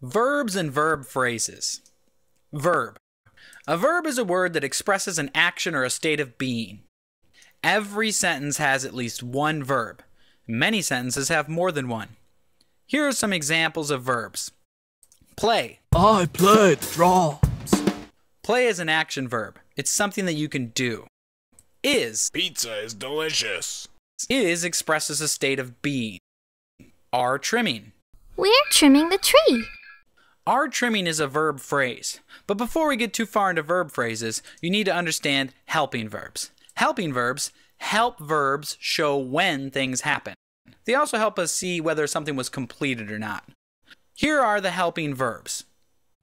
Verbs and verb phrases. Verb. A verb is a word that expresses an action or a state of being. Every sentence has at least one verb. Many sentences have more than one. Here are some examples of verbs. Play. I played drums. Play is an action verb. It's something that you can do. Is. Pizza is delicious. Is expresses a state of being. Are trimming. We're trimming the tree. Are trimming is a verb phrase. But before we get too far into verb phrases, you need to understand helping verbs. Helping verbs help verbs show when things happen. They also help us see whether something was completed or not. Here are the helping verbs.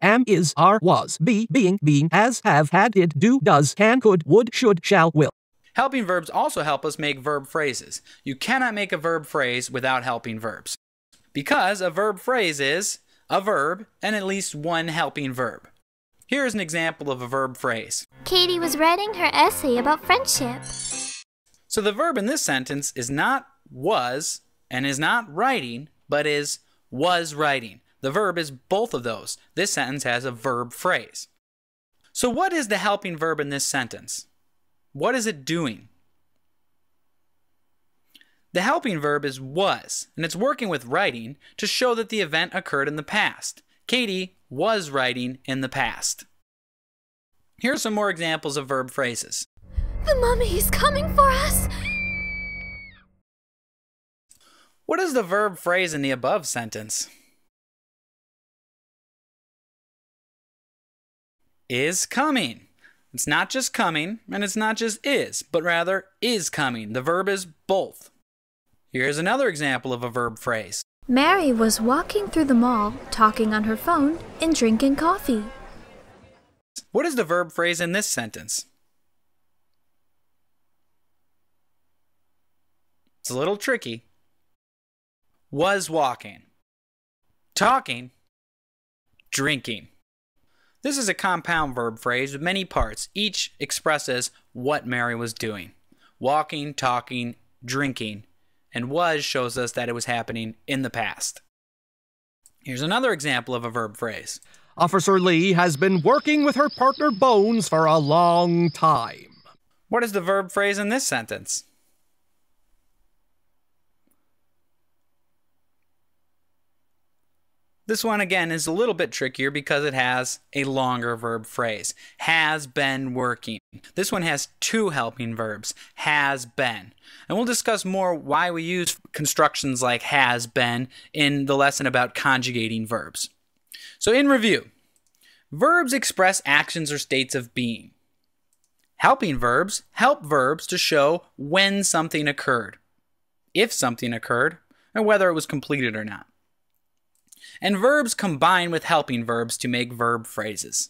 Am, is, are, was, be, being, being, has, have, had, did, do, does, can, could, would, should, shall, will. Helping verbs also help us make verb phrases. You cannot make a verb phrase without helping verbs. Because a verb phrase is a verb and at least one helping verb. Here is an example of a verb phrase. Katie was writing her essay about friendship. So the verb in this sentence is not was and is not writing, but is was writing. The verb is both of those. This sentence has a verb phrase. So, what is the helping verb in this sentence? What is it doing? The helping verb is was, and it's working with writing to show that the event occurred in the past. Katie was writing in the past. Here are some more examples of verb phrases. The mummy is coming for us. What is the verb phrase in the above sentence? Is coming. It's not just coming, and it's not just is, but rather is coming. The verb is both. Here's another example of a verb phrase. Mary was walking through the mall, talking on her phone, and drinking coffee. What is the verb phrase in this sentence? It's a little tricky. Was walking. Talking. Drinking. This is a compound verb phrase with many parts. Each expresses what Mary was doing walking, talking, drinking. And was shows us that it was happening in the past. Here's another example of a verb phrase. Officer Lee has been working with her partner Bones for a long time. What is the verb phrase in this sentence? This one again is a little bit trickier because it has a longer verb phrase. Has been working. This one has two helping verbs. Has been. And we'll discuss more why we use constructions like has been in the lesson about conjugating verbs. So, in review, verbs express actions or states of being. Helping verbs help verbs to show when something occurred, if something occurred, and whether it was completed or not and verbs combine with helping verbs to make verb phrases.